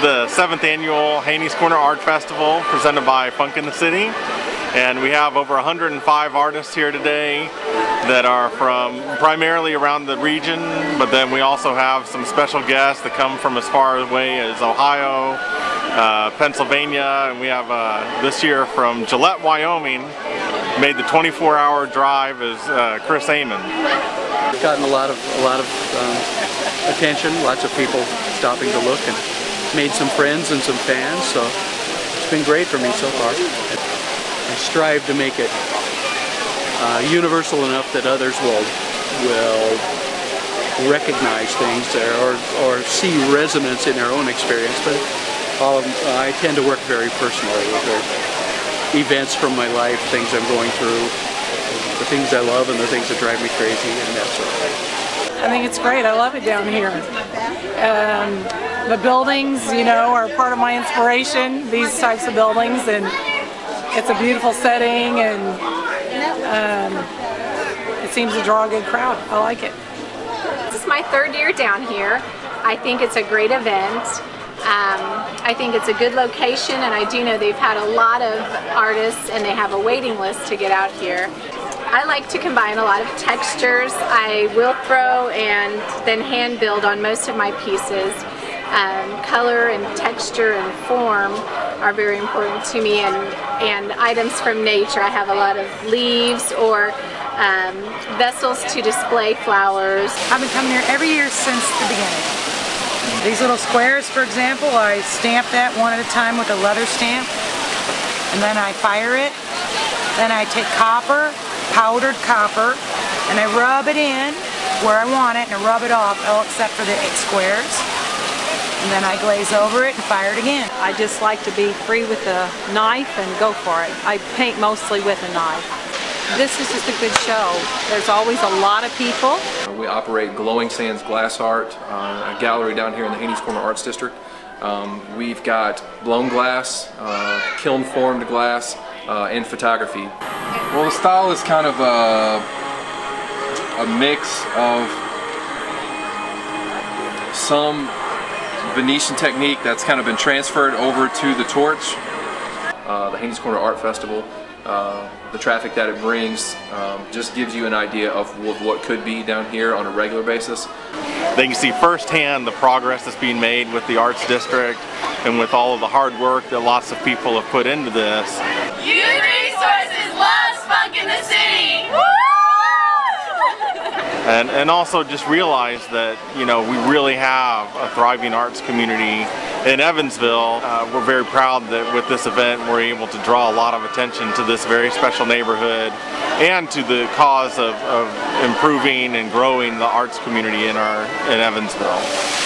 the seventh annual Haynie's Corner Art Festival presented by Funk in the City. And we have over 105 artists here today that are from primarily around the region, but then we also have some special guests that come from as far away as Ohio, uh, Pennsylvania, and we have uh, this year from Gillette, Wyoming, made the 24-hour drive is uh, Chris Amon. Gotten a lot of a lot of um, attention, lots of people stopping to look, and made some friends and some fans. So it's been great for me so far. I strive to make it uh, universal enough that others will will recognize things there or, or see resonance in their own experience. But all of, uh, I tend to work very personally with events from my life, things I'm going through, the things I love and the things that drive me crazy and that sort of thing. I think it's great. I love it down here. Um, the buildings, you know, are part of my inspiration, these types of buildings, and it's a beautiful setting, and um, it seems to draw a good crowd. I like it. This is my third year down here. I think it's a great event. Um, I think it's a good location and I do know they've had a lot of artists and they have a waiting list to get out here. I like to combine a lot of textures. I will throw and then hand build on most of my pieces. Um, color and texture and form are very important to me and, and items from nature. I have a lot of leaves or um, vessels to display flowers. I've been coming here every year since the beginning. These little squares, for example, I stamp that one at a time with a leather stamp, and then I fire it. Then I take copper, powdered copper, and I rub it in where I want it, and I rub it off, all except for the squares. And then I glaze over it and fire it again. I just like to be free with a knife and go for it. I paint mostly with a knife. This is just a good show. There's always a lot of people. We operate Glowing Sands Glass Art, uh, a gallery down here in the Haynie's Corner Arts District. Um, we've got blown glass, uh, kiln formed glass, uh, and photography. Well, the style is kind of a, a mix of some Venetian technique that's kind of been transferred over to the torch. Uh, the Haynie's Corner Art Festival, uh, the traffic that it brings um, just gives you an idea of, of what could be down here on a regular basis. They can see firsthand the progress that's being made with the Arts District and with all of the hard work that lots of people have put into this. Youth Resources loves Funk in the City! And, and also just realize that, you know, we really have a thriving arts community in Evansville. Uh, we're very proud that with this event we're able to draw a lot of attention to this very special neighborhood and to the cause of, of improving and growing the arts community in our in Evansville.